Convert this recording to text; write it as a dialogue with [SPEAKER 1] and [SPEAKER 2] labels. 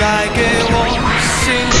[SPEAKER 1] 带给我幸福。